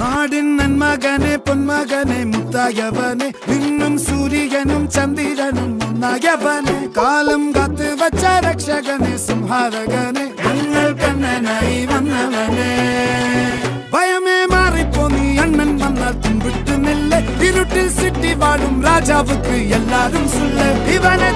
നാടിൻ നന്മകനെ പൊന്മകനെ മുത്തായവനെ നിന്നും സൂര്യനും ചന്ദ്രനും ഒന്നായവനെ കാലം കാത്ത് വച്ച രക്ഷകനെ സംഹാരകനെ ഞങ്ങൾ കണ്ണനായി വന്നവനെ. ഭയമേ മാറിപ്പോ നീ അണ്ണൻ വന്നാൽ തുമ്പിട്ടുന്നില്ല ഇരുട്ടിൽ സിറ്റി വാഴും രാജാവുക്ക് എല്ലാരും സുല്ല? ഇവനെ